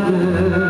heaven